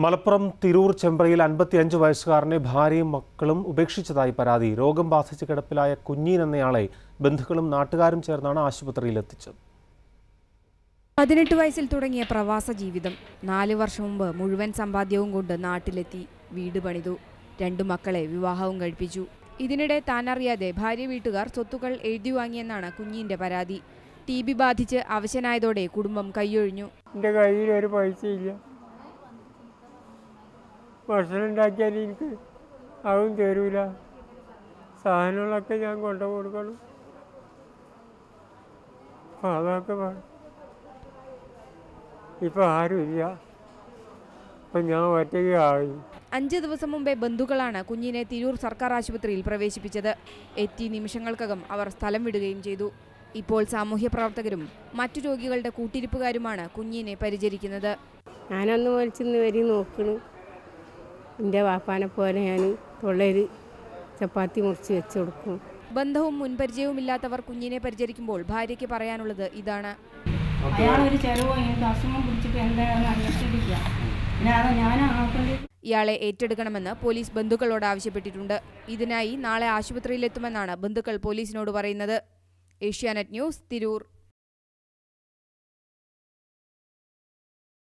മലപ്പുറം തിരൂർ ചെമ്പ്രയിൽ അൻപത്തിയഞ്ച് വയസ്സുകാരനെ ഭാര്യയും മക്കളും ഉപേക്ഷിച്ചതായി പരാതി. രോഗം ബാധിച്ച് കിടപ്പിലായ കുഞ്ഞീൻ എന്നയാളെ ബന്ധുക്കളും നാട്ടുകാരും ചേർന്നാണ് ആശുപത്രിയിൽ എത്തിച്ചത്. പതിനെട്ട് വയസ്സിൽ തുടങ്ങിയ പ്രവാസ ജീവിതം നാല് വർഷം മുമ്പ് മുഴുവൻ സമ്പാദ്യവും കൊണ്ട് നാട്ടിലെത്തി വീട് പണിതു രണ്ടു മക്കളെ വിവാഹവും കഴിപ്പിച്ചു. ഇതിനിടെ താനറിയാതെ ഭാര്യ വീട്ടുകാർ സ്വത്തുക്കൾ എഴുതി വാങ്ങിയെന്നാണ് കുഞ്ഞിന്റെ പരാതി. ടി ബി ബാധിച്ച് അവശനായതോടെ കുടുംബം കൈയൊഴിഞ്ഞു. എന്റെ കയ്യിൽ ഒരു പൈസയില്ല. ഭക്ഷണം എനിക്ക് അതും തരൂല. സാധനങ്ങളൊക്കെ ഞാൻ കൊണ്ടു കൊടുക്കണം അപ്പം അതൊക്കെ വേണം. ഇപ്പം ആരുമില്ല. അപ്പം ഞാൻ ഒറ്റയ്ക്ക് അഞ്ച് ദിവസം മുമ്പേ ബന്ധുക്കളാണ് കുഞ്ഞിനെ തിരൂർ സർക്കാർ ആശുപത്രിയിൽ പ്രവേശിപ്പിച്ചത്. എത്തി നിമിഷങ്ങൾക്കകം അവർ സ്ഥലം വിടുകയും ചെയ്തു. ഇപ്പോൾ സാമൂഹ്യ പ്രവർത്തകരും മറ്റു രോഗികളുടെ കൂട്ടിരിപ്പുകാരുമാണ് കുഞ്ഞിനെ പരിചരിക്കുന്നത്. ഞാനൊന്ന് വലിച്ചെന്ന് വരി നോക്കണ്. എന്റെ വാപ്പാനെ പോലെ ഞാൻ തൊള്ളയിൽ ചപ്പാത്തി മുറിച്ച് വെച്ച് കൊടുക്കും. ബന്ധവും മുൻപരിചയവും ഇല്ലാത്തവർ കുഞ്ഞിനെ പരിചരിക്കുമ്പോൾ ഭാര്യയ്ക്ക് പറയാനുള്ളത് ഇതാണ്. അയാളൊരു ചെലവോ എനിക്ക് അസുഖം പിടിച്ചിട്ട് എന്താണെന്ന് അന്വേഷിച്ചിട്ടില്ല ഞാൻ ഞാൻ ഇയാളെ ഏറ്റെടുക്കണമെന്ന് പോലീസ് ബന്ധുക്കളോട് ആവശ്യപ്പെട്ടിട്ടുണ്ട്. ഇതിനായി നാളെ ആശുപത്രിയിലെത്തുമെന്നാണ് ബന്ധുക്കൾ പോലീസിനോട് പറയുന്നത്. ഏഷ്യാനെറ്റ് ന്യൂസ് തിരൂർ.